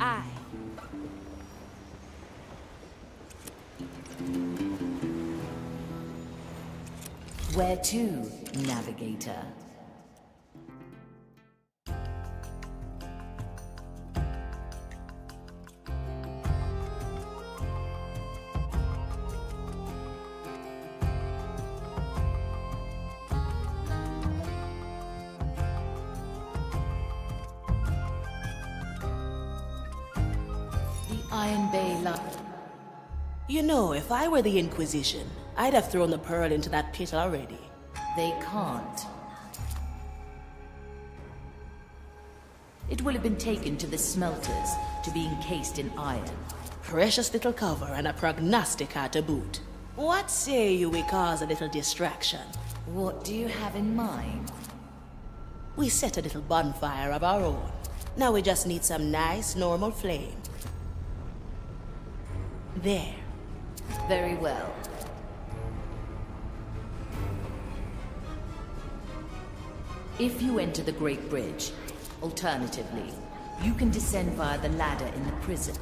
I. Where to, navigator? I were the Inquisition, I'd have thrown the pearl into that pit already. They can't. It will have been taken to the smelters to be encased in iron. Precious little cover and a prognostica to boot. What say you we cause a little distraction? What do you have in mind? We set a little bonfire of our own. Now we just need some nice, normal flame. There. Very well. If you enter the Great Bridge, alternatively, you can descend via the ladder in the prison.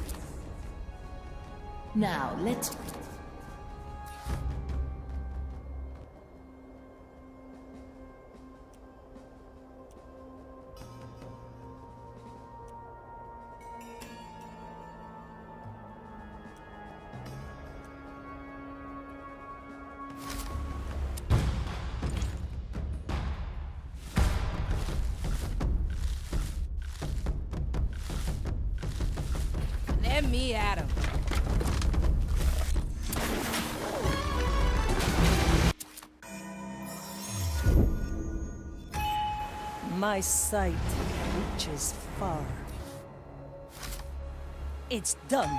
Now, let's... My sight reaches far. It's done.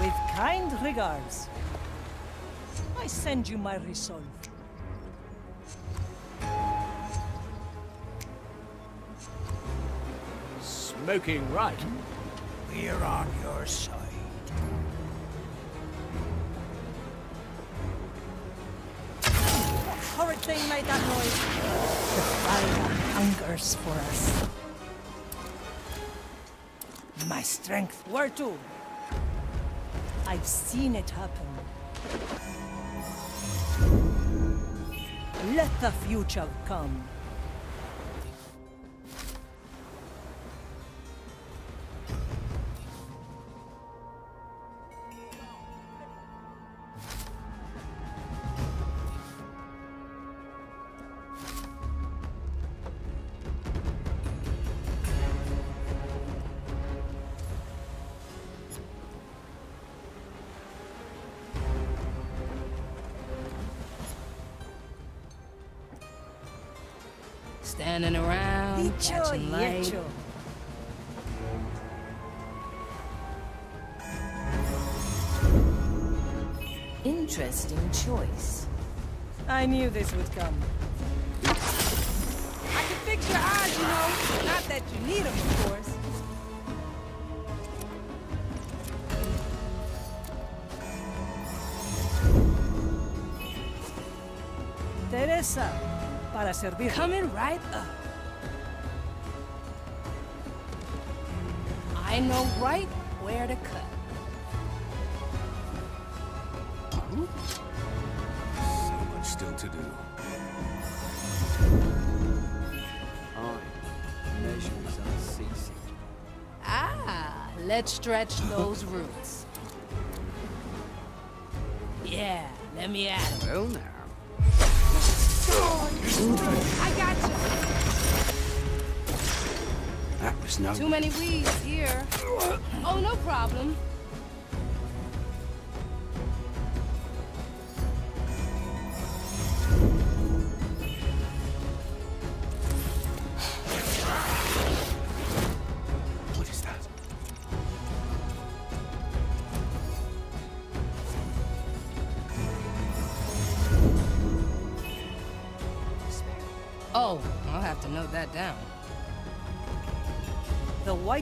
With kind regards, I send you my resolve. Smoking right. We're on your side. Thing made that noise? The fire hungers for us. My strength. Where to? I've seen it happen. Let the future come. Y hecho. Interesting choice. I knew this would come. I can fix your eyes, you know. Not that you need them, of course. Teresa, para servir. Coming right up. I know right where to cut. So much still to do. Time. Measure is unceasing. Ah, let's stretch those roots. Yeah, let me at 'em. Well now. I got you. No... Too many weeds here. Oh, no problem.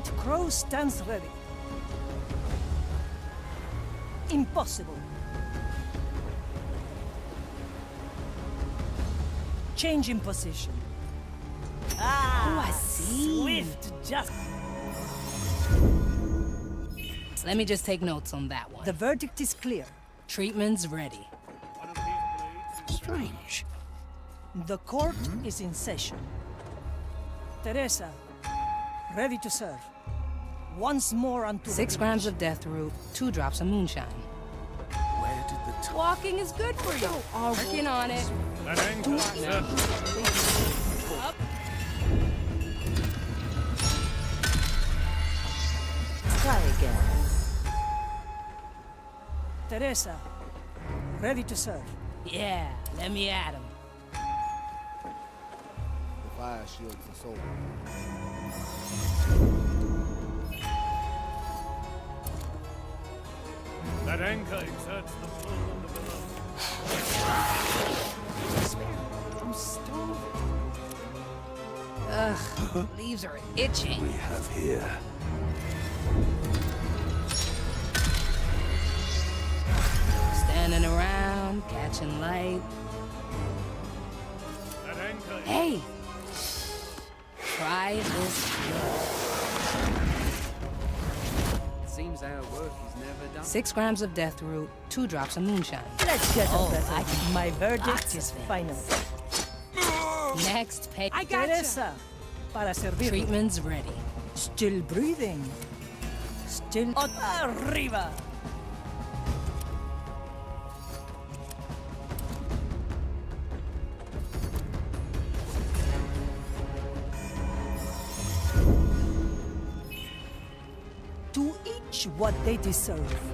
White Crow stands ready. Impossible. Change in position. Ah, Oh, I see. Swift just. Let me just take notes on that one. The verdict is clear. treatment's ready. Strange. The court is in session. Teresa, ready to serve. Once more unto Six beach. grams of death root, two drops of moonshine. Where did the time? Walking is good for you. Working on it. That. Try again. Teresa, ready to serve. Yeah, let me at him. The fire shields the soul. That anchor exerts the pull on the below. I'm starving. Ugh, leaves are itching. We have here. Standing around, catching light. That anchor Hey! Try this. Six grams of death root, two drops of moonshine. Let's get Oh, better. My verdict is final. Next pay. I Teresa, para servir. Treatment's ready. Still breathing. Still oh. arriba. To each what they deserve.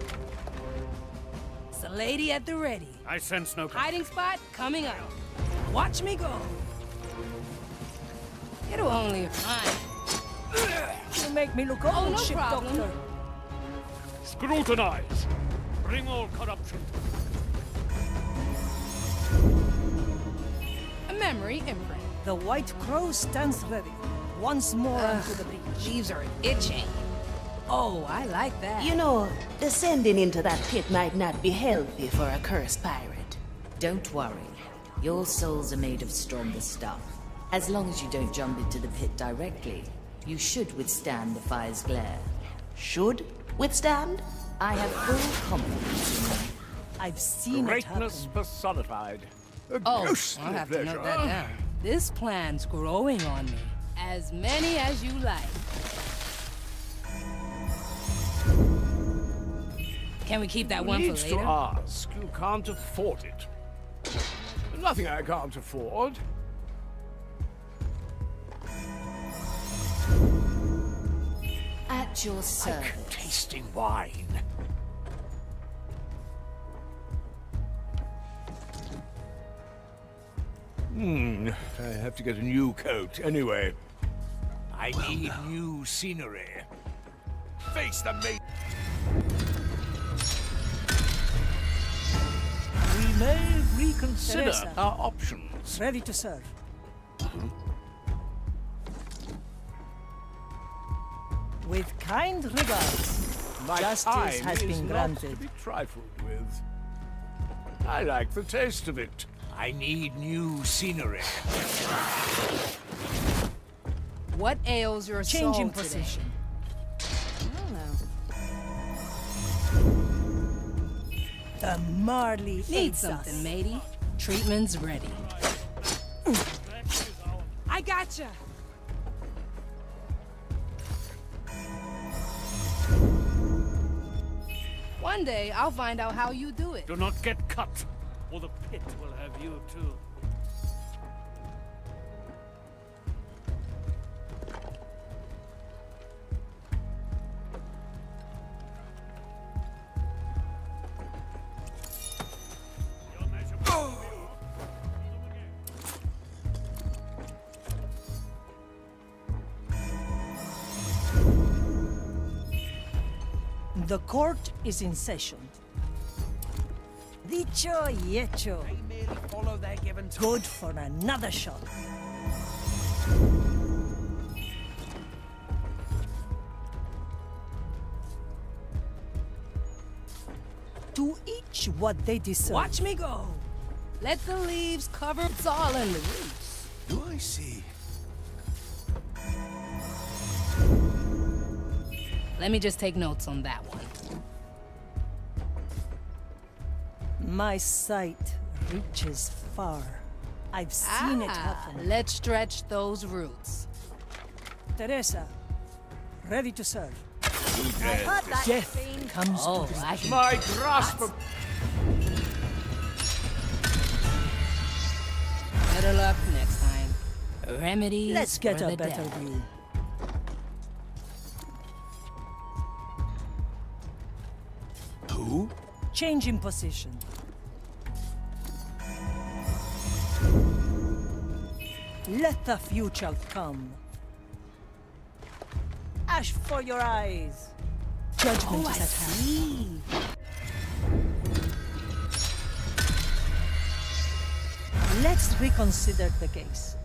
It's lady at the ready. I sense no. Hiding spot coming up. Watch me go. It'll only fine. You make me look Oh, old, no ship problem. doctor. Scrutinize. Bring all corruption. A memory imprint. The White Crow stands ready. Once more onto the beach. Leaves are itching. Oh, I like that. You know, descending into that pit might not be healthy for a cursed pirate. Don't worry. Your souls are made of stronger stuff. As long as you don't jump into the pit directly, you should withstand the fire's glare. Should withstand? I have full confidence in you. I've seen it happen. Greatness personified. A oh, ghostly I'll have pleasure. to note that down. This plan's growing on me. As many as you like. Can we keep that one for Needs later? to ask. You can't afford it. Nothing I can't afford. At your Like service. tasting wine. Hmm, I have to get a new coat anyway. I need new scenery. Face the mate. May reconsider Teresa. our options. Ready to serve. With kind regards. My Justice time has is been not granted. to be trifled with. I like the taste of it. I need new scenery. What ails your Change soul in today? The Marley Need something, us. matey. Treatment's ready. I gotcha. One day, I'll find out how you do it. Do not get cut, or the pit will have you too. Is in session. Dicho y hecho. They merely follow their given. Good for another shot. To each what they deserve. Watch me go. Let the leaves cover it's all in the roots. Do I see? Let me just take notes on that one. My sight reaches far. I've seen it Ah, happen. Let's stretch those roots. Teresa, ready to serve. Death comes Oh, to I. My grasp of... Better luck next time. Remedies Let's get for a the better dead. view. Who? Change in position. Let the future come. Ash for your eyes. Judgment Oh, is I at hand. see. Let's reconsider the case.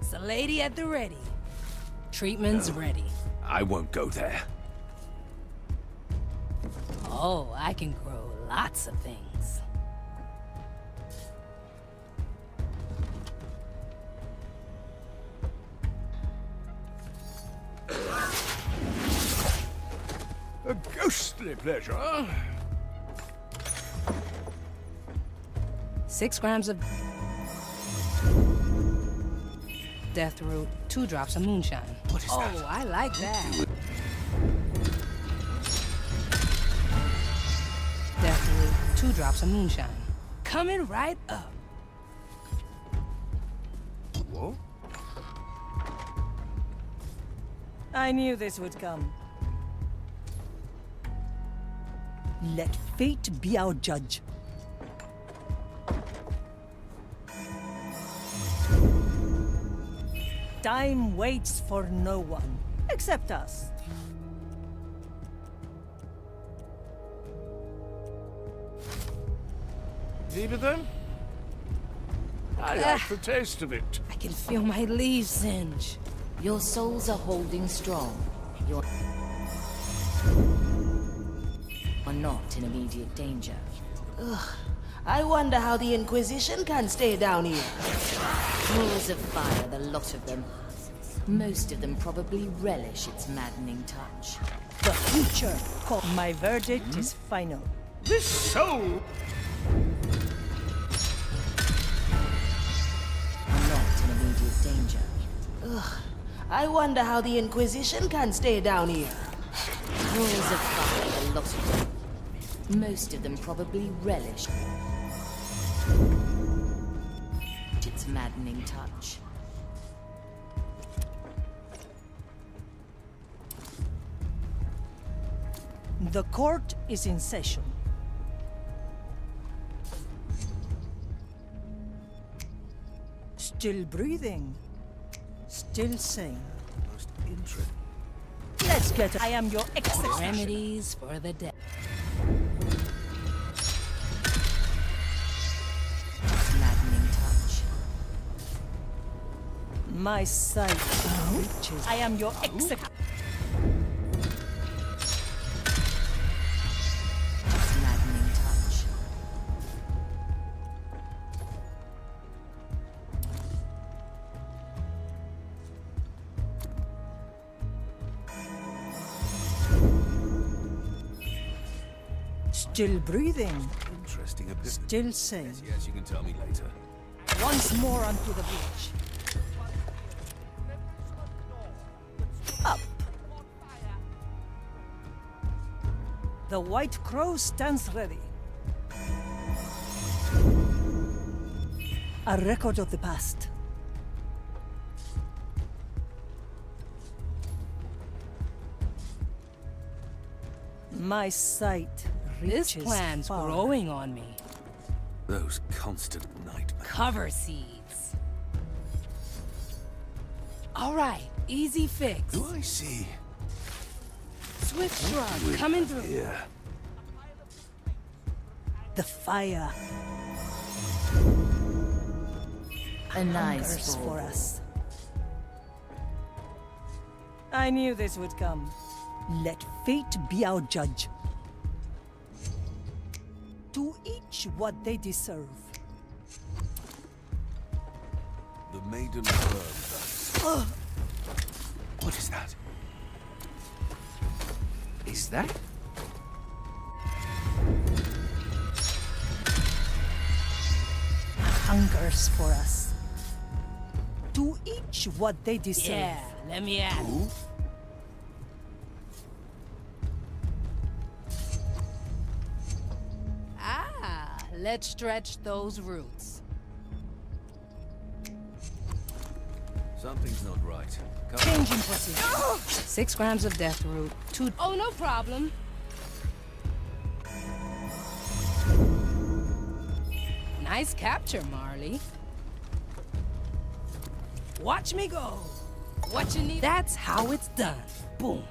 It's a lady at the ready. Treatment's ready. I won't go there. Oh, I can grow lots of things. Ghostly pleasure. Six grams of death root, two drops of moonshine. What is oh, that? I like that. Death root, two drops of moonshine. Coming right up. What? I knew this would come. Let fate be our judge. Time waits for no one, except us. Leave it then? I ah. like the taste of it. I can feel my leaves singe. Your souls are holding strong. You're not in immediate danger. Ugh. I wonder how the Inquisition can stay down here. Rules of fire, the lot of them. Most of them probably relish its maddening touch. The future. call- My verdict is final. This soul not in immediate danger. I wonder how the Inquisition can stay down here. Rules of fire, the lot of them. Most of them probably relish its maddening touch. The court is in session. Still breathing. Still sane. most interesting. Let's get. I am your executioner. Remedies for the dead. My sight reaches. I am your executioner. Its. Still breathing. Interesting epiphany. Still sane. Yes, yes, you can tell me later. Once more onto the beach. The White Crow stands ready. A record of the past. My sight This reaches plan's far. growing on me. Those constant nightmares. Cover seeds. All right, easy fix. Do I see? Swift shrug coming through. Here. The fire A nice for us. I knew this would come. Let fate be our judge. To each what they deserve. The maiden burned What is that? Is that? Hungers for us. To each what they deserve. Yeah, let me at it. Ah, let's stretch those roots. Something's not right. Come Changing position. Six grams of death root. Two. Oh, no problem. Nice capture, Marley. Watch me go. What you need? That's how it's done. Boom.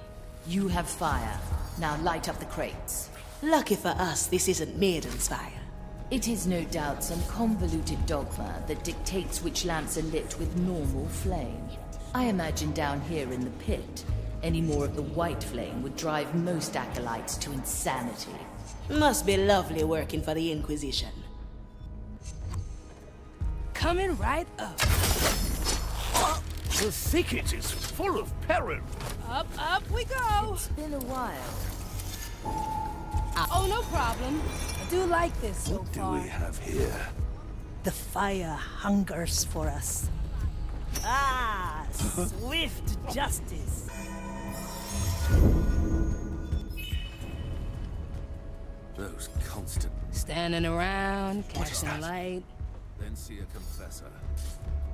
You have fire. Now light up the crates. Lucky for us, this isn't Maiden's fire. It is no doubt some convoluted dogma that dictates which lamps are lit with normal flame. I imagine down here in the pit, any more of the white flame would drive most acolytes to insanity. Must be lovely working for the Inquisition. Coming right up. The thicket is full of peril. Up, up we go. It's been a while. Oh, no problem. I do like this so What do we have here? The fire hungers for us. Ah, swift justice. Those constant. Standing around, catching light. Then see a confessor.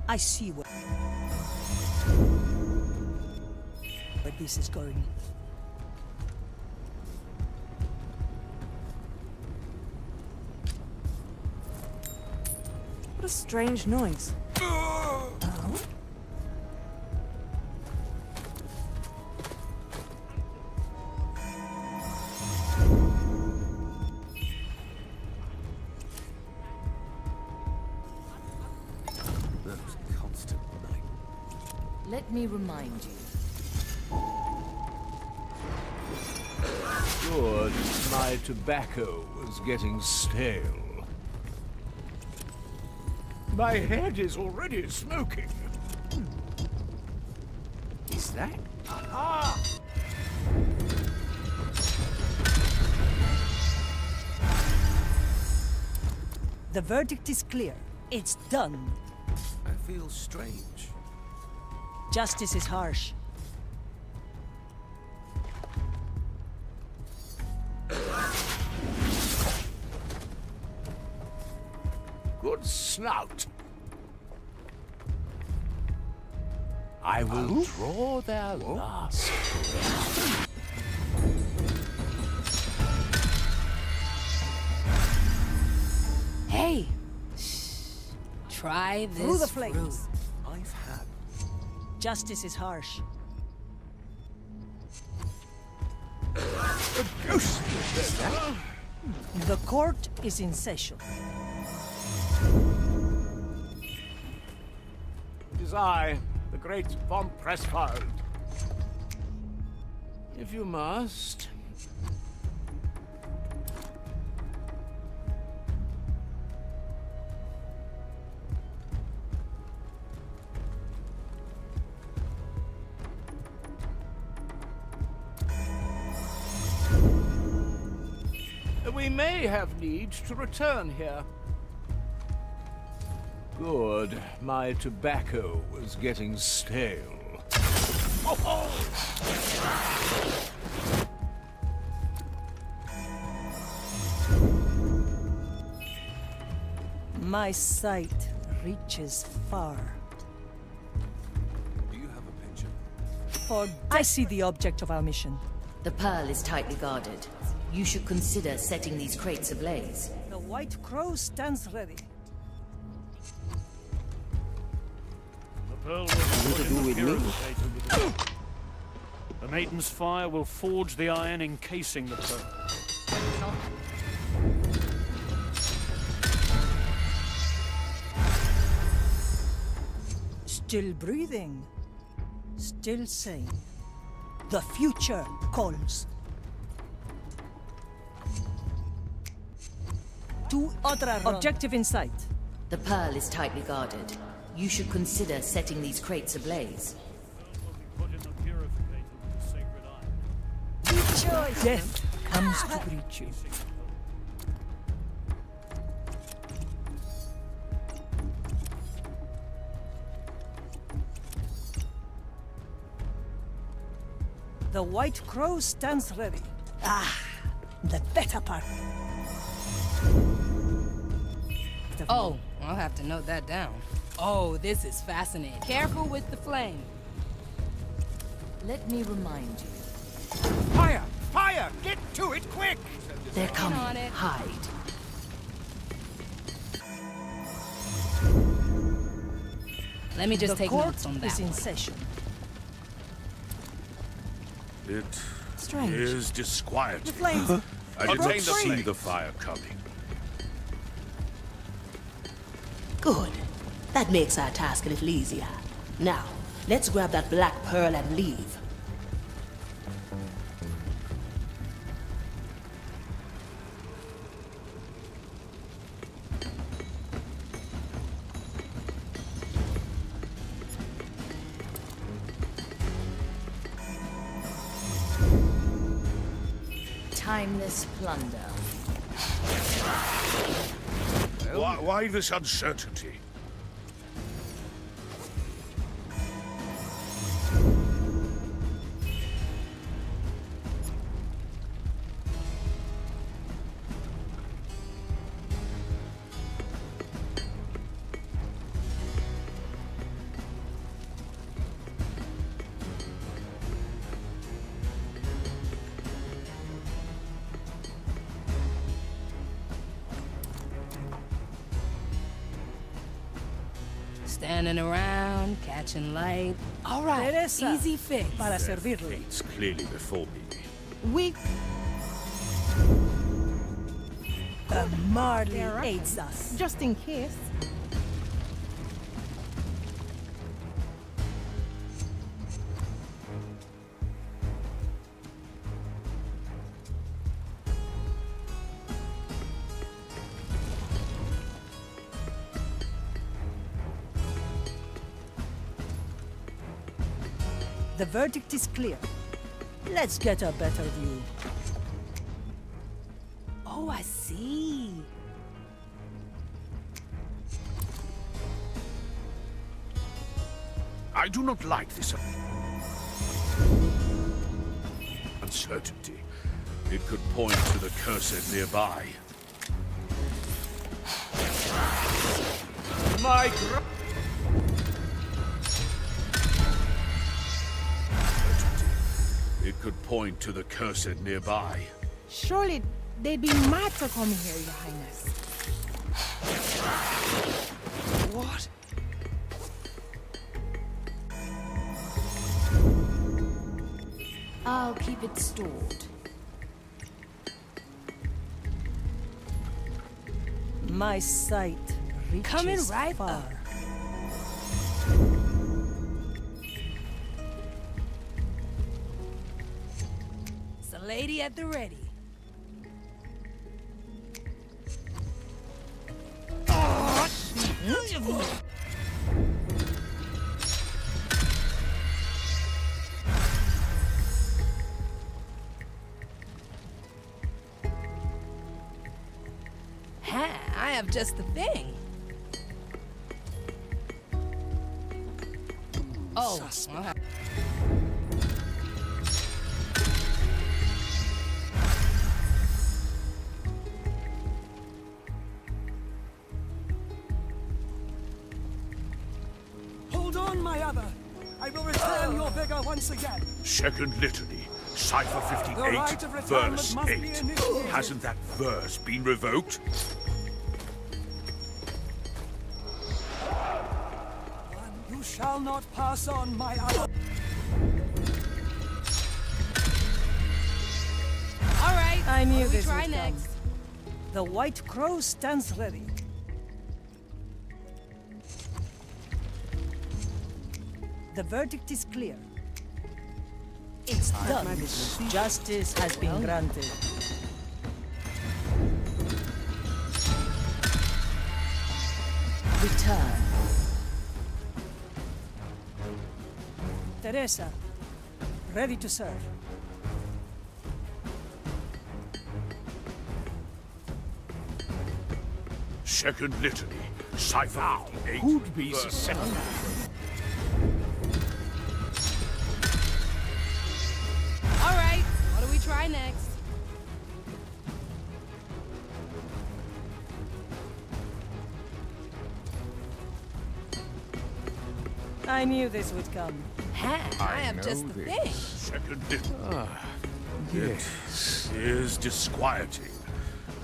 I see what... where this is going. What a strange noise. Those constant night. Let me remind you. Good. My tobacco was getting stale. My head is already smoking. Is that? The verdict is clear. It's done. I feel strange. Justice is harsh. Good snout. I will draw their last. Hey, shh. Try this Through the flames. I've had. Justice is harsh. A ghost! The court is in session. It is I, the great von Pressfeld. If you must. We may have need to return here. Good. My tobacco was getting stale. My sight reaches far. Do you have a penchant? For I see the object of our mission. The Pearl is tightly guarded. You should consider setting these crates ablaze. The White Crow stands ready. Be put in the purificator with the... The maiden's fire will forge the iron encasing the pearl. Still breathing. Still sane. The future calls. Two Otra objective in sight. The Pearl is tightly guarded. You should consider setting these crates ablaze. The purificator with the sacred iron. Death comes to greet you. The White Crow stands ready. Ah, the better part. Oh, I'll have to note that down. Oh, this is fascinating. Careful with the flame. Let me remind you. Fire! Fire! Get to it, quick! They're coming. on it. Hide. Let me just the take notes on that. is in one. session. It Strange. is disquieting. The flames. I did not Contain the see the fire coming. That makes our task a little easier. Now, let's grab that black pearl and leave. Timeless plunder. Why, why this uncertainty? Standing around, catching light. All right, Teresa, easy fix. Para servirle. It's clearly before me. We. The Marley aids us. Just in case. Verdict is clear. Let's get a better view. Oh, I see. I do not like this uncertainty. It could point to the cursed nearby. My could point to the cursed nearby. Surely they'd be mad for coming here, Your Highness. What? I'll keep it stored. My sight reaches Coming right far. up. It's at the ready. Ha, I have just the thing. Oh, Second litany, Cipher The right 58, verse 8. Hasn't that verse been revoked? You shall not pass on, my other. All right. I knew what do this try would come. next. The White Crow stands ready. The verdict is clear. It's done. Justice has been granted. Return. Teresa, ready to serve. Second litany. Cipher 58. Who'd be verse susceptible? Try next? I knew this would come. Ha, I, I have just the this. thing. Second litany. Ah, yes. is disquieting.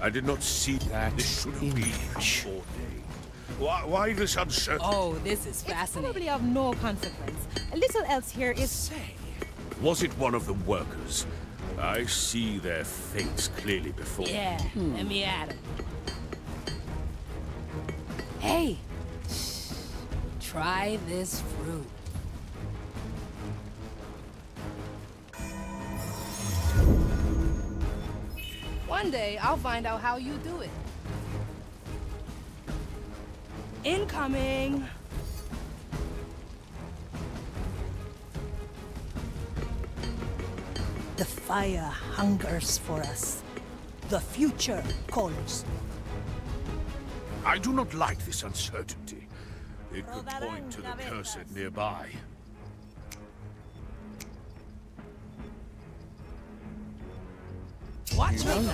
I did not see That this should have been image. ordained. Why, why this uncertainty? Oh, this is It's fascinating. probably of no consequence. A little else here is... Say, Was it one of the workers? I see their fates clearly before me. Yeah, hmm. let me at him. Hey, try this fruit. One day, I'll find out how you do it. Incoming! Fire hungers for us. The future calls. I do not like this uncertainty. It could point to the cursed nearby. Watch me!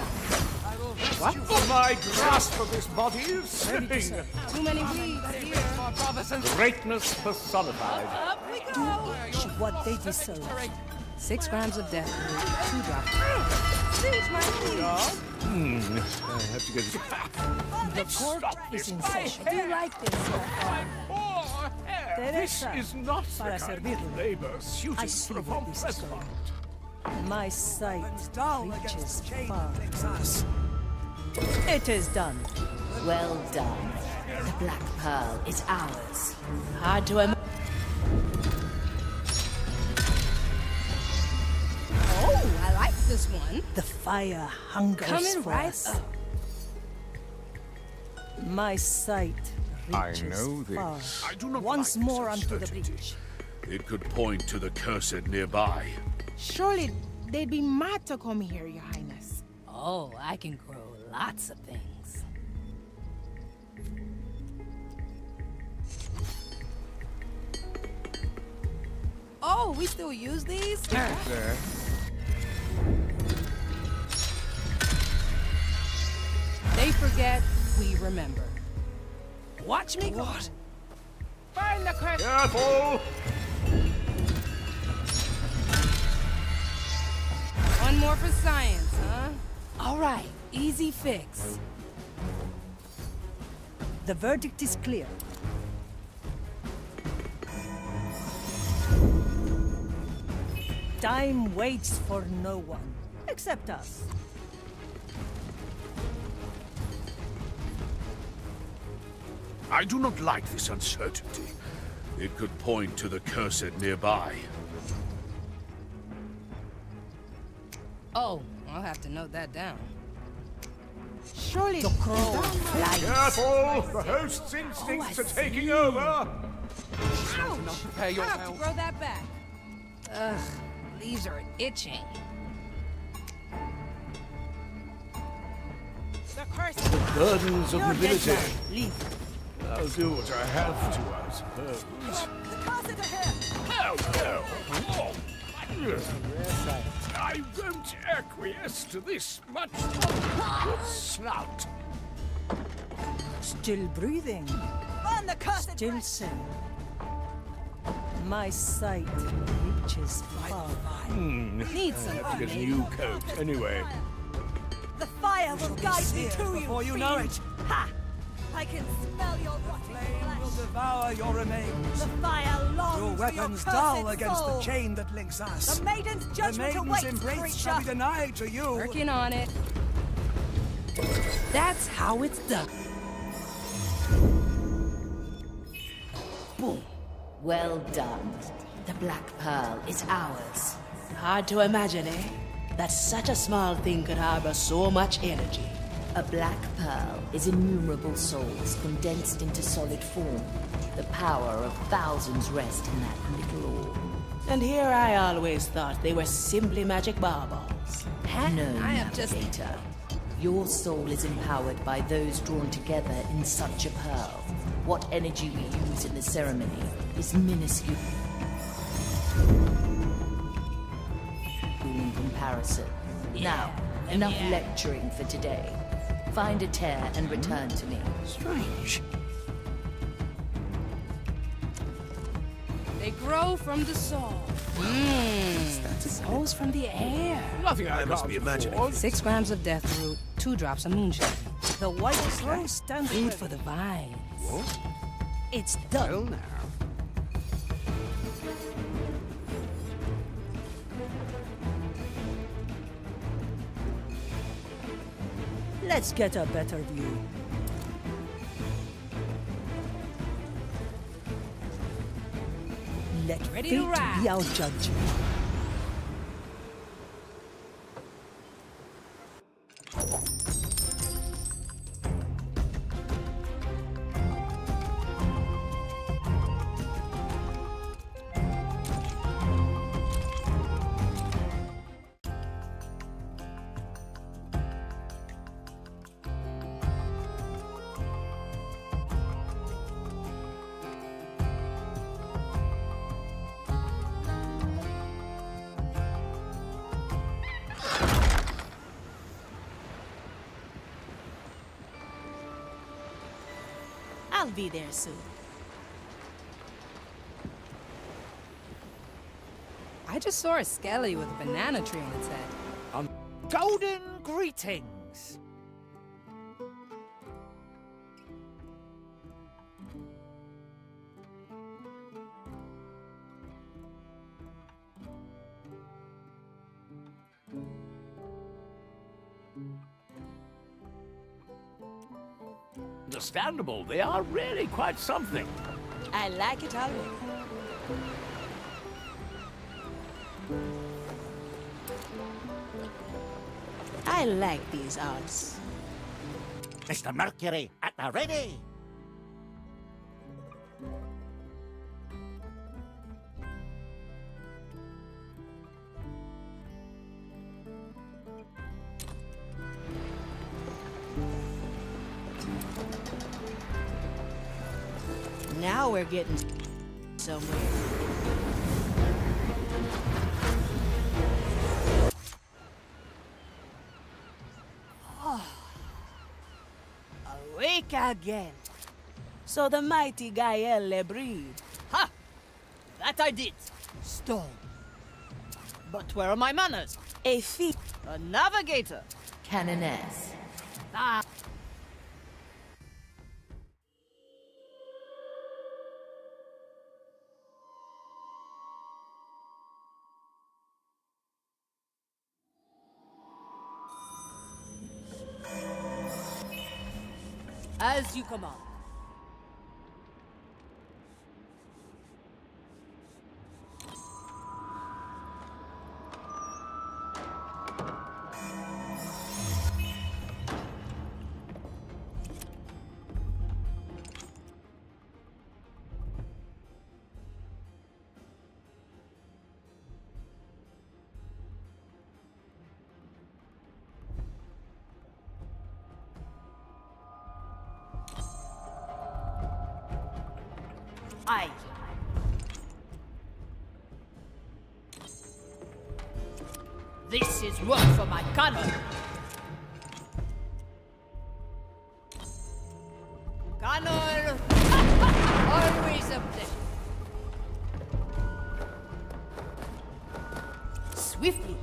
What? My grasp of this body is slipping. Too many weeds here. Greatness personified. Up we go! What they deserve. Six grams of death root, two drops. Singe my. Hmm. I have to get The court is in session. Do you like this? This is not para the kind of labor I suited for a where this is President. My sight Dull reaches against the chain far. that us. It is done. Well done. The Black Pearl is ours. Hard to imagine. Fire hungers Coming for right us. up. My sight I reaches know far. this. I do not Once like more onto the uncertainty. breach. It could point to the cursed nearby. Surely they'd be mad to come here, Your Highness. Oh, I can grow lots of things. Oh, we still use these? There. Forget, we remember. Watch me go. What? Find the curse! Careful! One more for science, huh? All right, easy fix. The verdict is clear. Time waits for no one, except us. I do not like this uncertainty. It could point to the cursed nearby. Oh, I'll have to note that down. Surely The crow flies. Careful! The host's instincts oh, are taking over! Ouch! I'll have to grow that back. Ugh, leaves are itching. the curse Burdens of You're nobility. now. Leave. I'll do what I have to, I suppose. Oh, no. I won't acquiesce to this much snout. Still breathing. Burn the cursed Still sane. My sight reaches far. Hmm. Need some I have to get a new coat, anyway. The fire will guide me to you. Before you know it, Ha! I can smell your rotting flame will devour your remains. The fire longs Your for your weapons dull against soul. the chain that links us. The maiden's The judgment maiden's awaits, embrace shall be denied to you. Working on it. That's how it's done. Boom. Well done. The Black Pearl is ours. Hard to imagine, eh? That such a small thing could harbor so much energy. A black pearl is innumerable souls condensed into solid form. The power of thousands rest in that little orb. And here I always thought they were simply magic baubles. No, I have just- Navigator. Your soul is empowered by those drawn together in such a pearl. What energy we use in the ceremony is minuscule in comparison. now, oh, enough lecturing for today. Find a tear and return to me. Strange. They grow from the soul. Mmm. Souls from the air. Nothing I, I must be imagining. afford. Six grams of death root, two drops of moonshine. The white rose stands Food for the vines. It's done. Well now. Let's get a better view. Let Ready fate to ride. be our judge. I'll be there soon. I just saw a skelly with a banana tree on its head. Um, golden greetings. Understandable. They are really quite something. I like it already. I like these odds. Mr. Mercury, at the ready! We're getting somewhere. Awake again. So the mighty Gaëlle le Bris. Ha! That I did. Stone. But where are my manners? A thief. A navigator. Canoness. Ah. As cannon. Cannon! Always a pleasure. Swiftly.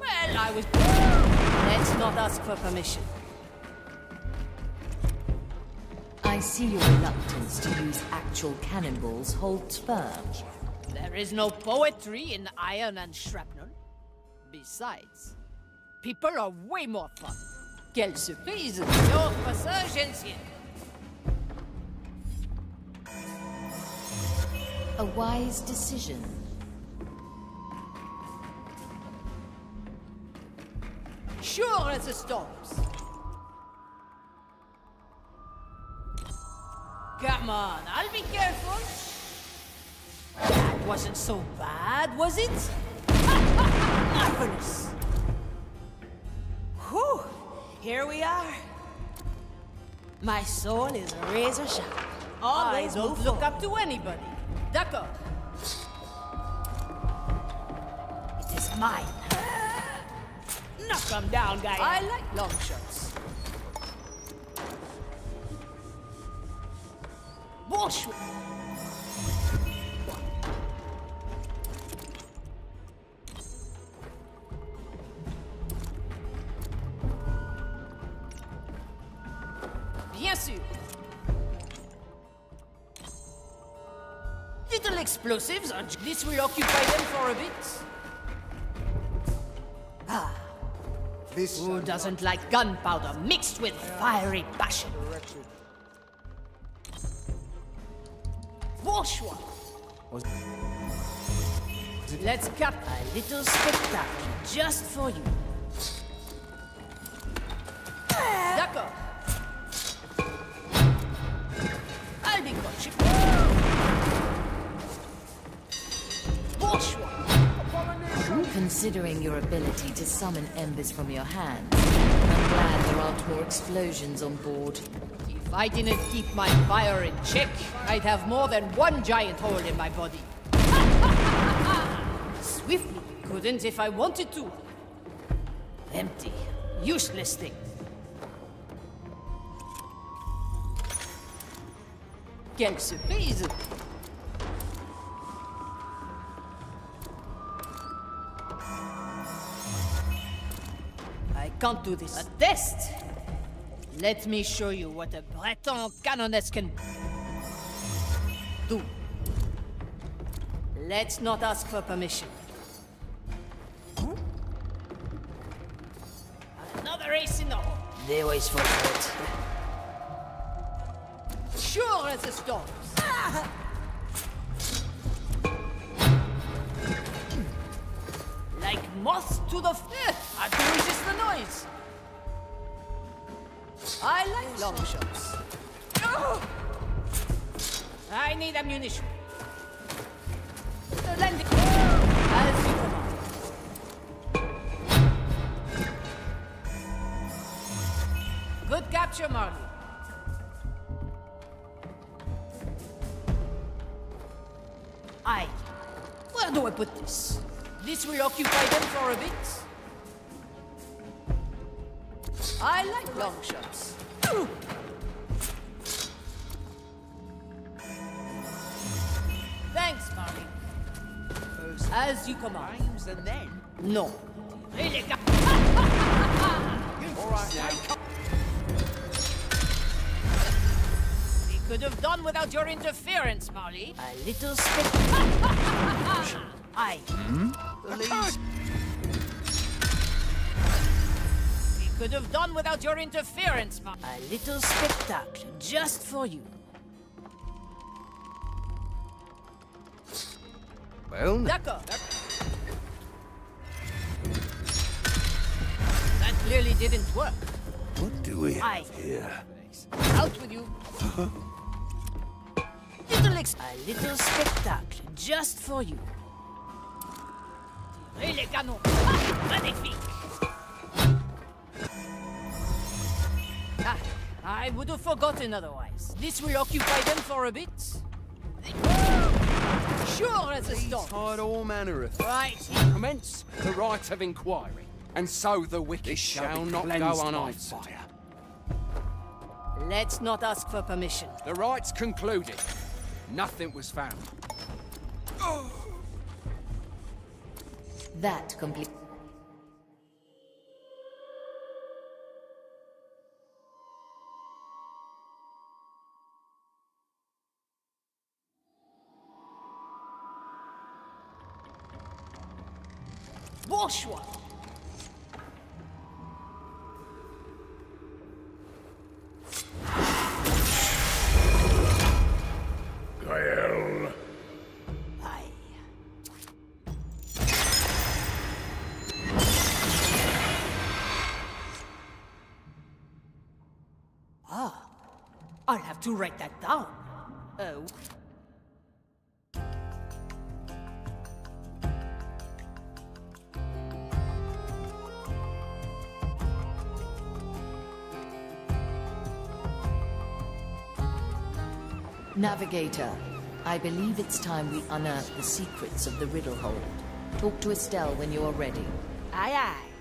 Well, I was. Let's not ask for permission. To use actual cannonballs holds firm. There is no poetry in iron and shrapnel. Besides, people are way more fun. Quelle surprise! No passage ancien. A wise decision. Sure as the storms. Come on, I'll be careful. That wasn't so bad, was it? Marvelous. Whew! Here we are. My soul is razor sharp. Always I don't move look forward. up to anybody. D'accord. It is mine. Knock 'em down, guy. I like long shots. Bien sûr. Little explosives, and this will occupy them for a bit. Ah. This Who doesn't like gunpowder mixed with fiery passion? Let's cap a little spectacle just for you. D'accord. I'll be coaching. Considering your ability to summon embers from your hands, I'm glad there aren't more explosions on board. If I didn't keep my fire in check, I'd have more than one giant hole in my body. If I wanted to. Empty, useless thing. Quelle surprise! I can't do this. A test? Let me show you what a Breton canoness can do. Let's not ask for permission. They always fall for it. Sure as the storms. Like moths to the f- I can resist the noise. I like long shots. I need ammunition. Capture, Marley. I. Where do I put this? This will occupy them for a bit. I like long shots. Thanks, Marley. As you command. and then. No. All right, could have done without your interference, Marley. A little spit. I. Hmm? Please. We could have done without your interference, Marley. A little spectacle just for you. Well, D'accord. That clearly didn't work. what do we I. have here? Out with you. little A little spectacle just for you. Et les canons. Ah, magnifique. Ah, I would have forgotten otherwise. This will occupy them for a bit. Sure as a storm. Tired all manner of Right. Commence the rite of inquiry, and so the wicked shall, not go unanswered. Let's not ask for permission. The rite's concluded. Nothing was found. That complete. Bonsoir. To write that down. Oh. Navigator, I believe it's time we unearth the secrets of the Riddlehold. Talk to Estelle when you are ready. Aye, aye.